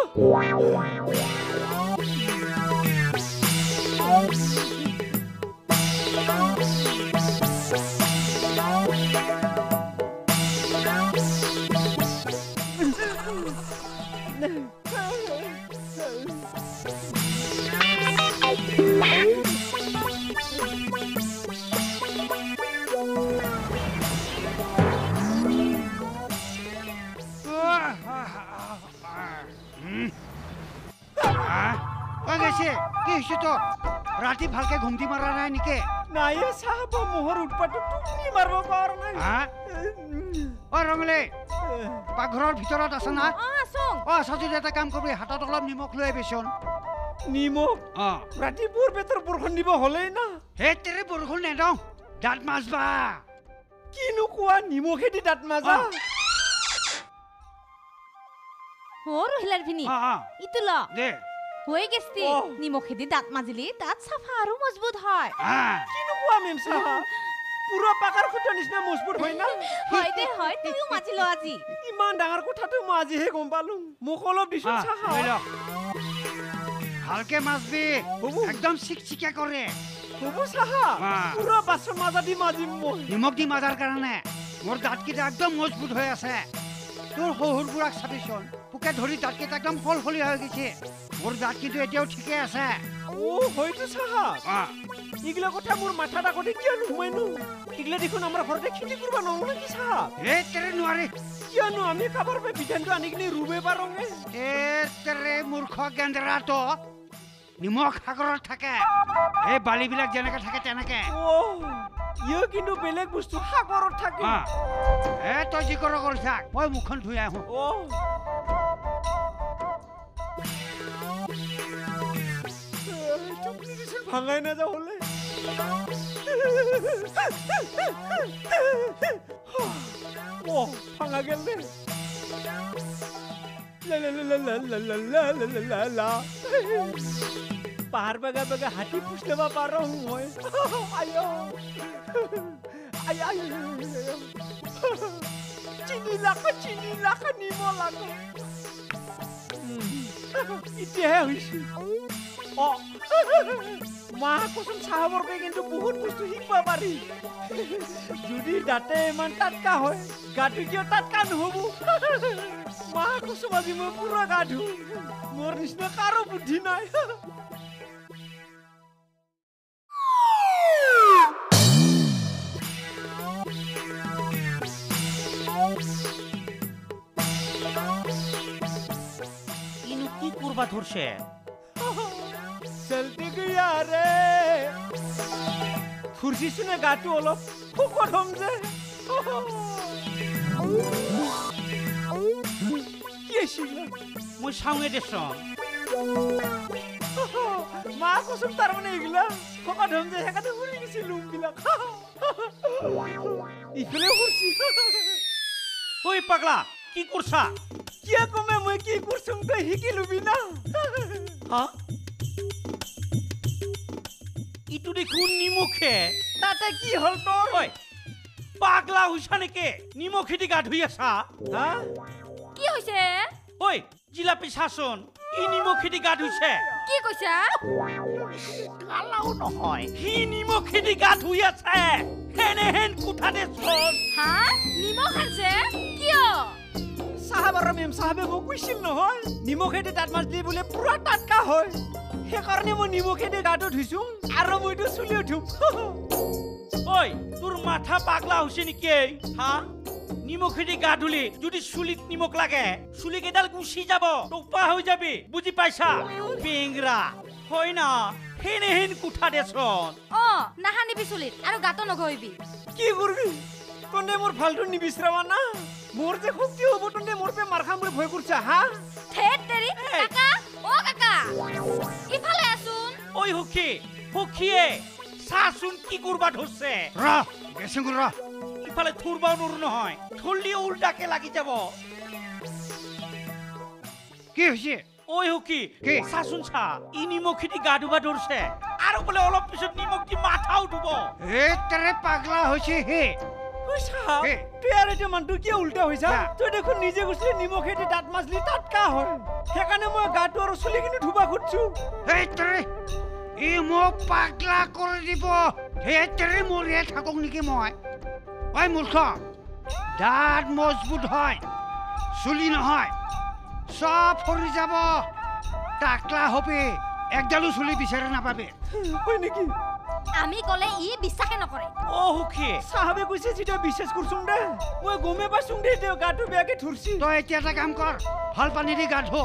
Wow, wow, wow. ৰাতি ভালকে ঘুমটি মাৰা নাই নেকি নাই চাহাব মোহৰ উৎপাতটো টুপনি মাৰিব পৰা নাই হা? অ ৰঙলে পাকঘৰৰ ভিতৰত আছে না অ আছো যদি এটা কাম কৰিবি হাতত অলপ নিমখ লৈ আহিবিচোন নিমখ অ ৰাতিপুৱাৰ পেটৰ বৰষুণ দিব হ'লেই না সেই তেৰে বৰষুণ নেদওঁ দাঁত মাছবা কিনো কোৱা নিমখেদি দাঁত মাজা অ। ৰহিলাৰ ভিনি অ ইতো ল দে হয়ে গেছি ও। নিমখেদি দাঁত মাজিলি দাঁত সাফা আৰু মজবুত হয় আ কিনো কোৱা মেম চাহা পুৰা পাকাৰ খুঁটাৰ নিচিনা মজবুত হয় না হয় দে হয় তুমিও মাজি ল আজি ইমান ডাঙৰ কথাটো মই আজিহে গম পালো মোক অলপ দিছো চাহা ভালকে মাছবি হ'ব। একদম চিকচিকা কৰে হ'ব চাহা। পুৰা বাছৰ মাজা দি মাজিম মই নিমখ দি মাজাৰ কাৰণে মোৰ দাঁতকেইটা একদম মজবুত হৈ আছে তোৰ শহুৰবোৰাক চাবিচোন পোকে ধৰি দাঁতকেইটা একদম সলসলীয়া হৈ গৈছে। মোৰ দাঁত কিন্তু এতিয়াও ঠিকে আছে। অ হয়তো কথা মোৰ মাথাত আগতে কিয় নোসোমাইনো? এইগিলা দেখোন আমাৰ ঘৰতে খেতি কৰিব নোৱাৰো নেকি চাহা? এই তেৰে নোৱাৰি। কিয়নো আমি কাবাৰ পৰা বিধানটো আনি কিনে ৰুবে পাৰোঙে এই তেৰে মূৰ্খ গেন্দ্ৰাটো নিমখ সাগৰত থাকে। এই বালিবিলাক যেনেকে থাকে তেনেকে। ইয়ো কিন্তু বেলেগ বস্তু সাগৰত থাকে এ তই যি কৰ কৰি থাক মই মুখখন ধুই আহোঁ ভাঙাই নাযাওঁ হলে ভাঙা গেল রে লা লা লা লা লা লা লা লা লা লা पार बगा बगा हाथी पुछलवा पा रहा हूँ आयो आयो चीनी लाखा चीनी लाखा नीमो लाखा इतने हैं उसे ओ माँ को सम साहबर को इंदु बहुत बुस्तु ही पावारी जुड़ी डाटे मंटात का होए गाड़ू की ओटात का न होगू माँ को सम अभी मैं पूरा गाड़ू मोर निश्चित कारो बुद्धि ना है খুরশেদ চলতে গিয়া গাটো অলপ ফুকট হম যে। মই চাওঁয়ে দেচোন মা কচোন মানে এইগিলা ফকট হম যে পাগলা কি করছা? কিয় কমে মই কি কৰছোং তই শিকি লবি না? হা? ইটো দেখোন নিমখে। তাতে কি হ'ল তোৰ? ওই পাগলা হইছা নেকি? নিমখেদি গা ধুই আছা? হা? কি হৈছে? ওই জিলাপি চাচোন ই নিমখেদি গা ধুইছে। কি কৈছা? কালাও নহয়। সি নিমখেদি গা ধুই আছে। হেনেহেন কোঠাতে চোন হা? নিমখ আনছে? কিয়? চাহাব আৰু মেম চাহাবে মোক কৈছিল নহয়। নিমখেদি দাঁত মাছ দি বোলে পুৰা টাটকা হয়। সেইকাৰণে মই নিমখেদি গাটো ধুইছো আৰু মইতো চুলিও ধুম ওই তোর মাথা পাগলা হইছে নেকি হা? নিমখেদি গা ধুলি যদি চুলিত নিমখ লাগে চুলি কেইডাল গুচি যাব টোপা হৈ যাবি বুজি পাইছা? বেংৰা হয় না? হেনেহেন কোঠা দেচোন। অ নাহানিবি চুলিত আৰু গাতো নঘহিবি। কি কৰবি? তহঁতে মোৰ ভালটো নিবিচাৰা না মোর যে খুশি হব টনে মোর পে মার খাম বলে ভয় করছ হ্যাঁ ঠেট তেরি কাকা? ও কাকা কি ফলে আসুন। ওই হুকি হুকিয়ে শাসুন কি করবা ঢুসছে? রা গেছেন রা। কি ফলে থুরবা নুর নহয় থুললিও উল্টাকে লাগি যাব। কি হইছে? ওই হুকি কে? শাসুন ছা ইনি নিমখিটি গাডুবা ধরছে আর বলে অল্প পিছত নিমখটি মাথা উঠব। এ তরে পাগলা হইছে হে। কইছা চাহাব হে তুই আৰু এতিয়া মানুহটো কিয় উল্টা হৈছা? হা। তই দেখোন নিজে কৈছিলি নিমখেদি দাঁত মাছলি টাটকা হয়। সেইকাৰণে মই গাটো আৰু চুলিখিনি ধুবা খুজিছো। এই তেৰি ই মোক পাগলা কৰি দিব। সেই তেৰি মৰিয়ে থাকক নেকি মই? ঐ মূৰ্খ। দাঁত মজবুত হয় চুলি নহয়। চব সৰি যাব। টাকলা হবি। একডালো চুলি বিচাৰি নাপাবি। হয় নেকি? আমি ক'লে ই বিশ্বাসে নকৰে। সুখী চাহাবে কৈছে যেতিয়া বিশ্বাস কৰছোং দে মই গমে পাইছোং দে তেওঁ গাটো বেয়াকে ধৰছি তই এতিয়া এটা কাম কৰ ভাল পানী দি গা ধো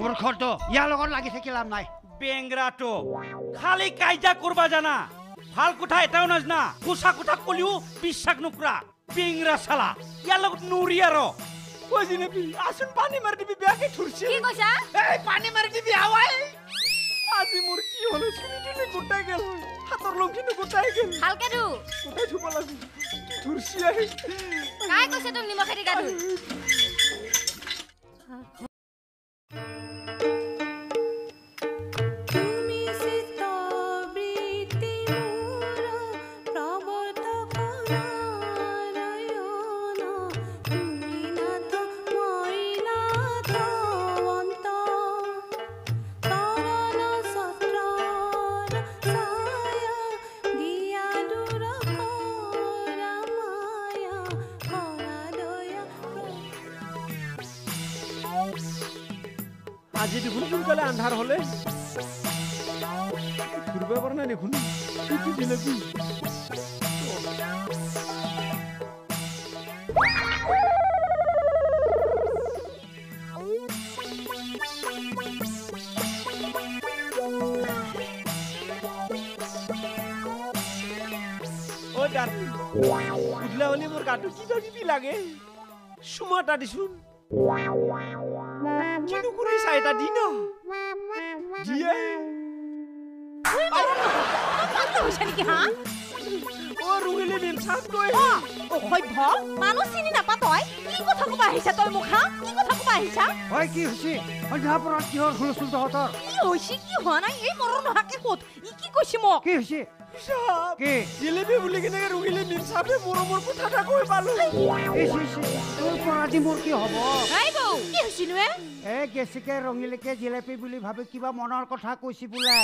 মূৰ্খটো ইয়াৰ লগত লাগি থাকি লাভ নাই বেংৰাটো খালি কাইজা কৰবা জানা ভাল কথা এটাও নাজনা সঁচা কথা কলিও বিশ্বাস নকৰা বেংৰা চালা ইয়াৰ লগত নৰি আৰু ঐ জিলেপি আচোন পানী মাৰি দিবি বেয়াকে ধৰছি কি কৈছা এই পানী মাৰি দিবি আৱাই আজি মোৰ কি হ'ল? চুলিখিনি গোটাই গেল হাতৰ লংখিনি গোটাই গেল। ভালকে ধু গোটাই থব লাগিব কি ধৰছি আহি কাই কৈছে তোক নিমখেদি গা আজি দেখোন সোনকালে আন্ধাৰ হলে। ঘূৰিব পৰা নাই দেখোন। উঠলা হলে মোৰ গাটো কিবা কিবি লাগে? চুমা এটা দিছোন কিনো দিয়ে। মানুহ চিনি নাপা তই? কি কথা ক'বা আহিছা তই মোক হা? কি কথা ক'বা আহিছা? ঐ কি হৈছে? সন্ধ্যা পৰত কিহৰ হুলস্থুল তহঁতৰ? কি হৈছে কি হোৱা নাই? এই মৰৰ নোহোৱাকে ক'ত? ই কি কৈছে মোক? কি হৈছে? চাপ কি? জিলেপি বুলি কেনেকে ৰুহিলে নিম চাপে মৰমৰ কথা এটা কৈ পালো এই হৈছে তোৰ পৰা আজি মোৰ কি হ'ব? নাই বৌ কি হৈছিনো এ এ গেছিকে ৰঙিলেকে জিলাপি বুলি ভাবি কিবা মনৰ কথা কৈছি বোলে।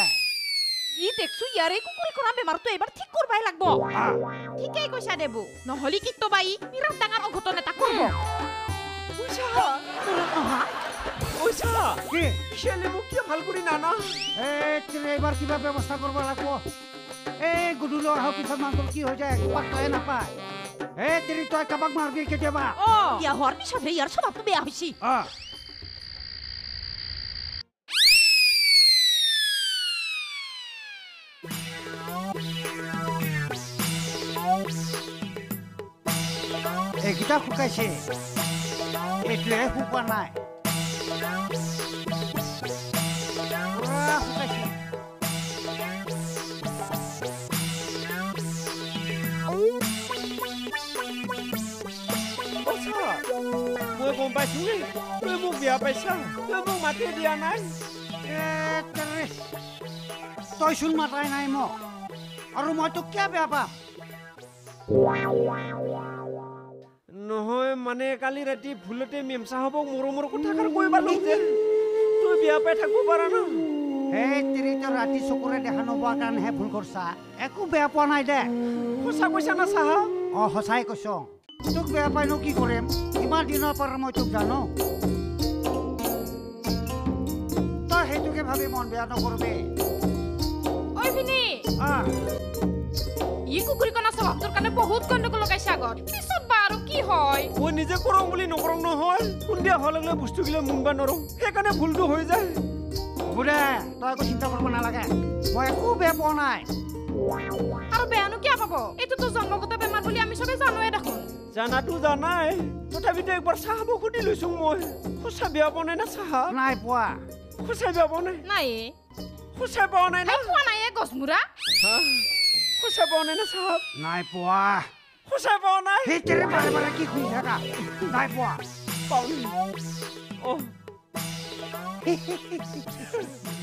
ই দেখছ ইয়াৰে কুকুৰী কৰা বেমাৰটো এবাৰ ঠিক কৰবাই লাগব। ঠিকেই কৈছা দেবু নহ'লে কিন্তু বাই বিৰাট ডাঙৰ অঘটন এটা কৰিব পইচা অহা কি? পিছলে মোক কিয় ভালো কৰি নানা? এ তেনে এইবাৰ কিবা ব্যৱস্থা কৰিব লাগিব। এই গধূলি অহাৰ পিছত মানুহটোৰ কি হৈ যায় পাত্তাই নাপায় এ তেৰি তই কাবাক মাৰবি কেতিয়াবা বিয়া হোৱাৰ পিছতহে ইয়াৰ স্বভাৱটো বেয়া হৈছে এইকেইটা শুকাইছে এইটোহে শুকোৱা নাই নাই মাতাই নাই মোক আৰু মই তোক কিয় বেয়া পাম নহয় মানে কালি ৰাতি ভুলতে মেমচা হ'বক মৰমৰ কথাষাৰ কৈ পালো যে তই বেয়া পাই থাকিব পাৰা ন এই তেৰি তই ৰাতি চকুৰে দেখা নোপোৱাৰ কাৰণেহে ভুল কৰছা একো বেয়া পোৱা নাই দে সঁচা কৈছা না চাহা অঁ সঁচাই কৈছ তোক বেয়া পাইনো কি কৰিম? ইমান দিনৰ পৰা মই তোক জানো? তই সেইটোকে ভাবি মন বেয়া নকৰবি। ঐ ভিনি! আহ ই কুকুৰীকণা স্বভাৱটোৰ কাৰণে বহুত গণ্ডগোল লগাইছে আগত। পিছত বা আৰু কি হয়? মই নিজে কৰং বুলি নকৰং নহয়। সন্ধিয়া হোৱাৰ লগে লগে বস্তুগিলা মুনবা নৰং। সেইকাৰণে ভুলটো হৈ যায়। হ'ব দে তই একো চিন্তা কৰিব নালাগে। মই একো বেয়া পোৱা নাই। আৰু বেয়ানো কিয় পাব? এইটোতো জন্মগত বেমাৰ বুলি আমি চবে জানোৱে দেখোন। জানাতো জানাই তথাপিতো একবাৰ চাহাব সুধি লৈছো মই। সঁচা বেয়া পোৱা নাই না চাহা? নাই পোৱা। সঁচাই বেয়া পোৱা নাই? নাই সঁচাই পোৱা নাই না? এই পোৱা নাই গছমূৰা? সঁচাই পোৱা নাই না চাহাব নাই পোৱা। সঁচাই পোৱা নাই? সেই তেৰে বাৰে বাৰে কি শুই থাকা? নাই পোৱা। পাওঁ অ